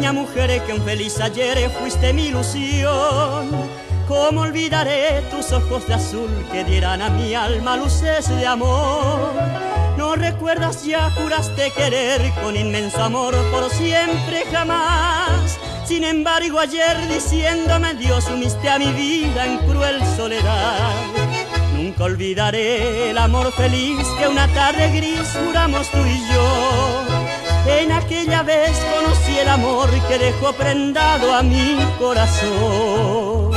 extraña mujer que un feliz ayer fuiste mi ilusión. ¿Cómo olvidaré tus ojos de azul que dieran a mi alma luces de amor? No recuerdas ya, juraste querer con inmenso amor por siempre jamás. Sin embargo, ayer diciéndome Dios uniste a mi vida en cruel soledad. Nunca olvidaré el amor feliz que una tarde gris juramos tú y yo. En aquella vez conocí el amor que dejó prendado a mi corazón.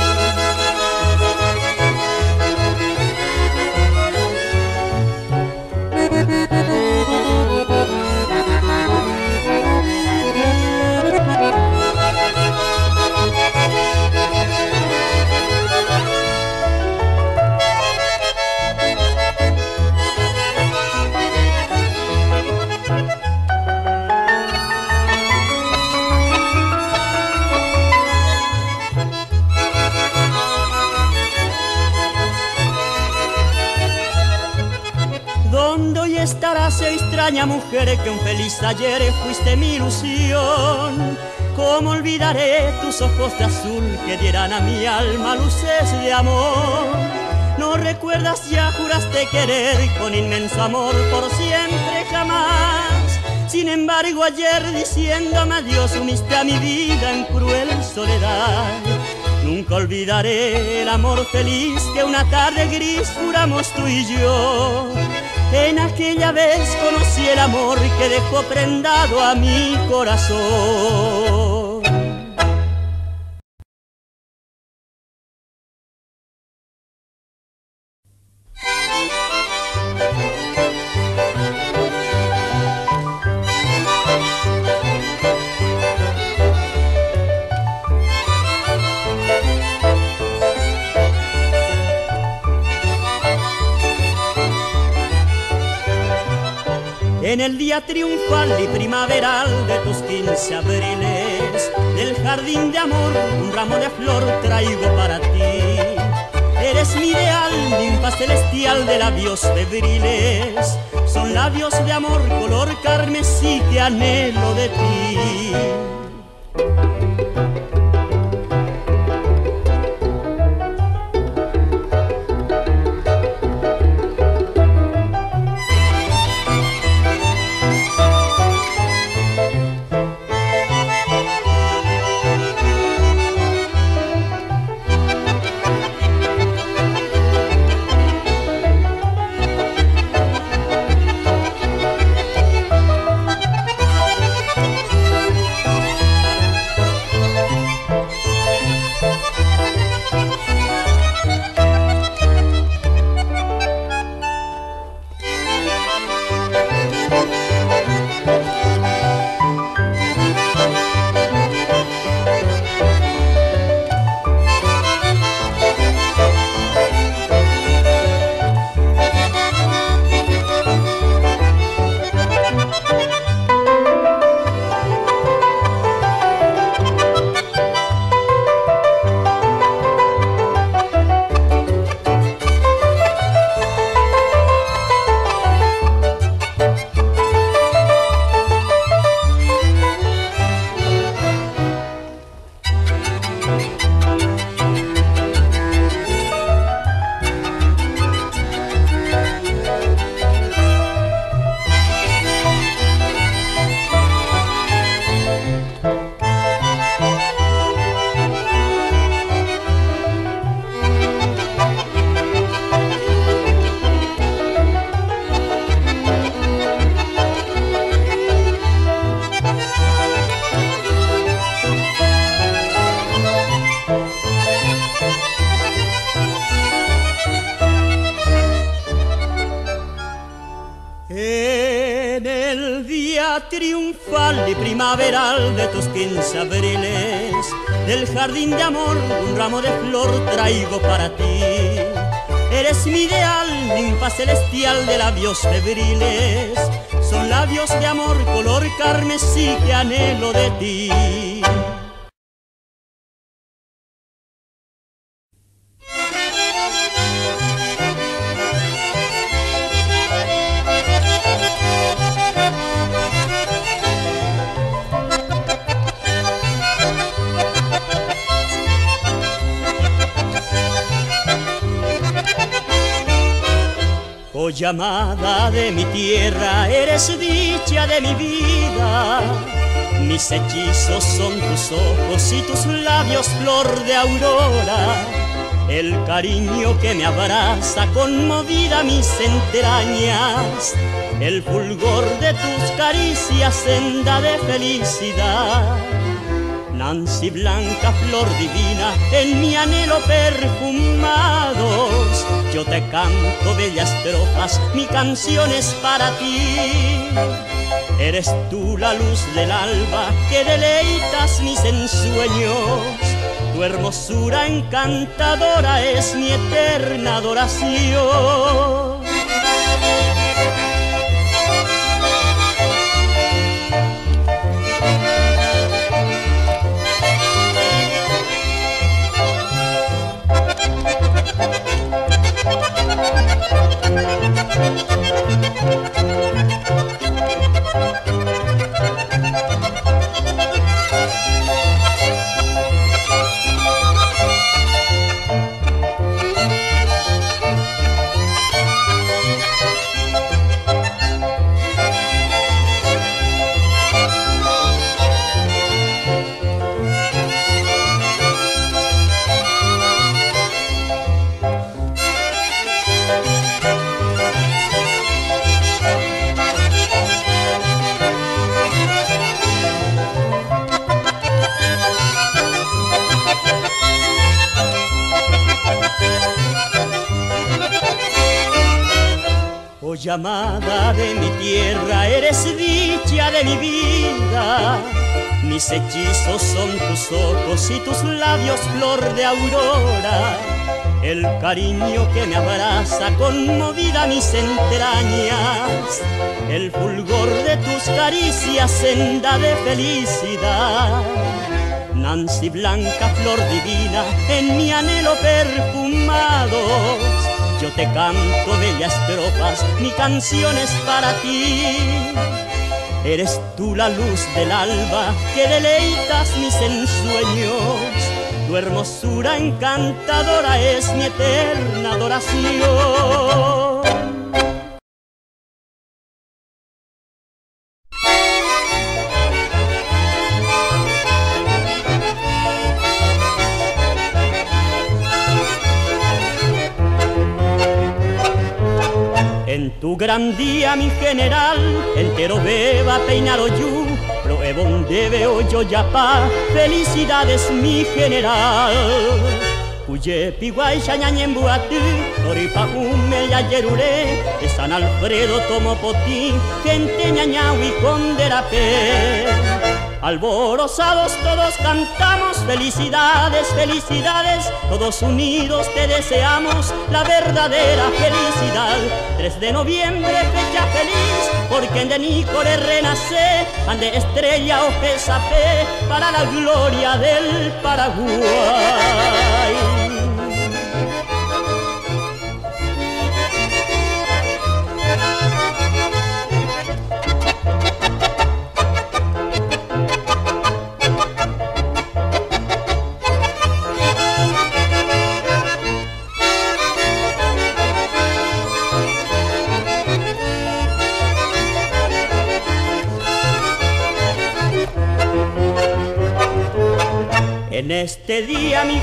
Extraña mujer que un feliz ayer fuiste mi ilusión. ¿Cómo olvidaré tus ojos de azul que dieran a mi alma luces de amor? No recuerdas ya, juraste querer con inmenso amor por siempre jamás. Sin embargo, ayer diciéndome adiós uniste a mi vida en cruel soledad. Nunca olvidaré el amor feliz que una tarde gris juramos tú y yo en aquella vez conocí el amor que dejó prendado a mi corazón. En el día triunfal y primaveral de tus quince abriles, del jardín de amor un ramo de flor traigo para ti. Eres mi ideal, ninfa celestial de labios febriles, son labios de amor color carmesí que anhelo de ti. De tus quince abriles, del jardín de amor un ramo de flor traigo para ti. Eres mi ideal, ninfa celestial de labios febriles, son labios de amor color carmesí que anhelo de ti. Llamada de mi tierra, eres dicha de mi vida. Mis hechizos son tus ojos y tus labios flor de aurora. El cariño que me abraza conmovida mis entrañas. El fulgor de tus caricias senda de felicidad. Nancy blanca, flor divina, en mi anhelo perfumados. Yo te canto bellas tropas, mi canción es para ti. Eres tú la luz del alba que deleitas mis ensueños. Tu hermosura encantadora es mi eterna adoración. Llamada de mi tierra, eres dicha de mi vida. Mis hechizos son tus ojos y tus labios flor de aurora. El cariño que me abraza conmovida mis entrañas. El fulgor de tus caricias senda de felicidad. Nancy blanca, flor divina, en mi anhelo perfumados yo te canto bellas tropas, mi canción es para ti. Eres tú la luz del alba que deleitas mis ensueños. Tu hermosura encantadora es mi eterna adoración. Gran día, mi general, entero beba peinado yu, proebon debe yo ya pa, felicidades mi general. Cuye piguay shañañen buatu, toripa ume ya de San Alfredo tomo poti, gente y conderape. Alborozados todos cantamos, felicidades, felicidades, todos unidos te deseamos la verdadera felicidad. 3 de noviembre, fecha feliz, porque en Denícore renace, ande estrella o fe para la gloria del Paraguay.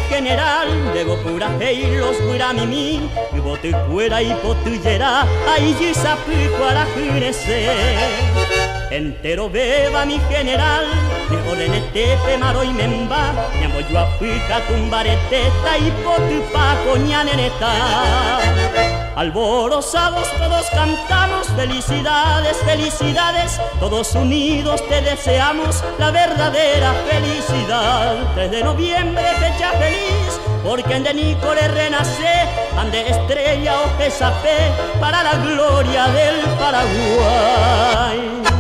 General, debo pura y los mimi, y bote fuera y potillera, ahí y para Entero beba mi general, de olenete, maro y memba, llamo yo a pica tumbareteta y potu pa coñaneneta. Alborozados todos cantamos, felicidades, felicidades, todos unidos te deseamos la verdadera felicidad. 3 de noviembre, fecha feliz, porque en Denícore renace, ande estrella o pesape para la gloria del Paraguay.